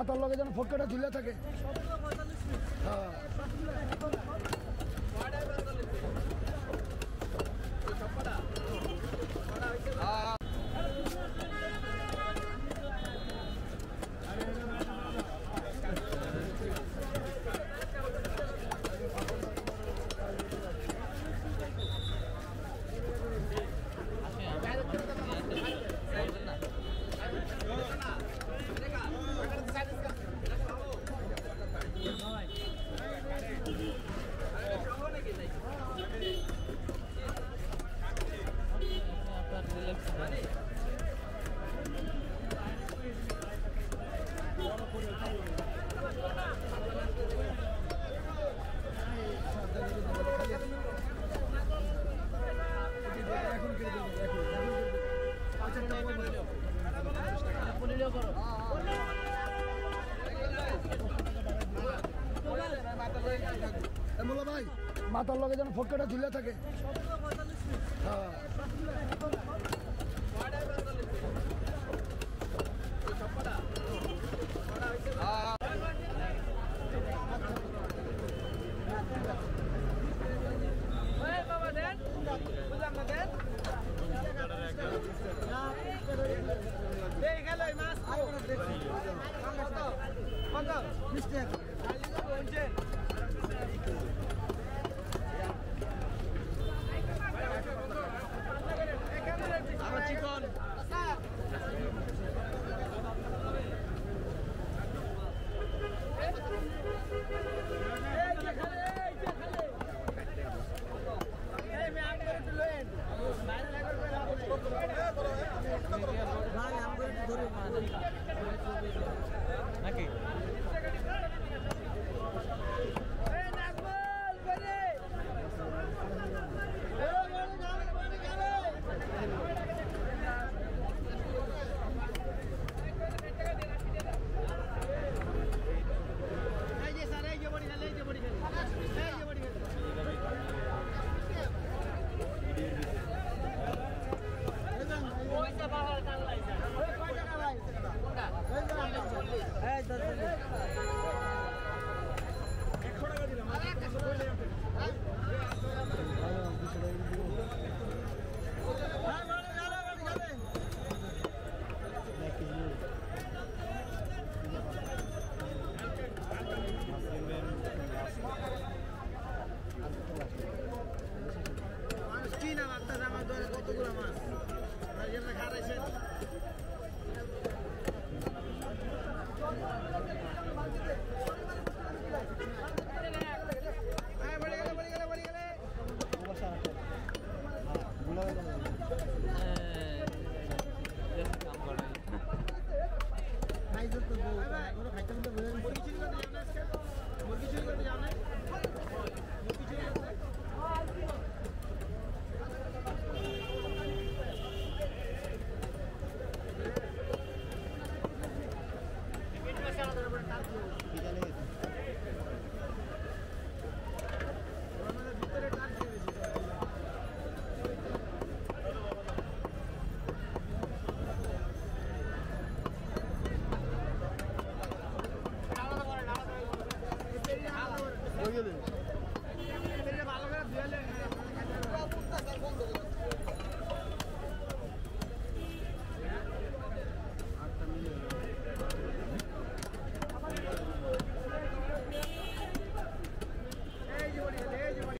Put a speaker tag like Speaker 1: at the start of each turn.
Speaker 1: মাথার লগে যেন ফটকাটা ঝুলে থাকে। মাথার লগে যেন ফটকাটা ঝুলে থাকে।
Speaker 2: নাকি
Speaker 1: কতগুলো মাছ